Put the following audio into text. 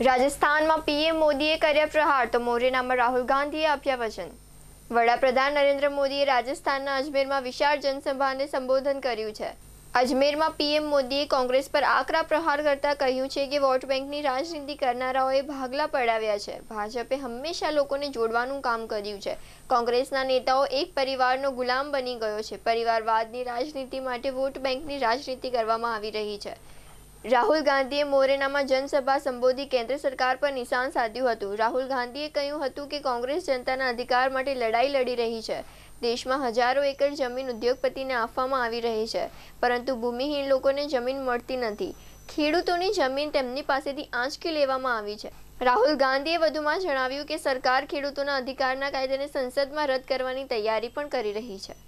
રાજસ્થાનમાં પીએમ મોદીએ કર્યા પ્રહાર, તો મોરેનામાં રાહુલ ગાંધીએ આપ્યા વચન. વડાપ્રધાન નરેન્દ્ર મોદીએ રાજસ્થાનના અજમેરમાં વિશાળ જનસભાને સંબોધન કર્યું છે. અજમેરમાં પીએમ મોદીએ કોંગ્રેસ પર આકરા પ્રહાર કરતા કહ્યું છે કે વોટ બેંકની રાજનીતિ કરનારાઓએ ભાગલા પડાવ્યા છે. ભાજપે હંમેશા લોકોને જોડવાનું કામ કર્યું છે. કોંગ્રેસના નેતાઓ એક પરિવારનો ગુલામ બની ગયો છે. પરિવારવાદની રાજનીતિ માટે વોટ બેંકની રાજનીતિ કરવામાં આવી રહી છે. રાહુલ ગાંધીએ મોરેનામાં જનસભા સંબોધી કેન્દ્ર સરકાર પર નિશાન સાધ્યું હતું. રાહુલ ગાંધીએ કહ્યું હતું કે કોંગ્રેસ જનતાના અધિકાર માટે લડાઈ લડી રહી છે. દેશમાં હજારો એકર જમીન ઉદ્યોગપતિને આપવામાં આવી રહી છે, પરંતુ ભૂમિહીન લોકોને જમીન મળતી નથી. ખેડૂતોની જમીન તેમની પાસેથી આંચકી લેવામાં આવી છે. રાહુલ ગાંધીએ વધુમાં જણાવ્યું કે સરકાર ખેડૂતોના અધિકારના કાયદાને સંસદમાં રદ કરવાની તૈયારી પણ કરી રહી છે.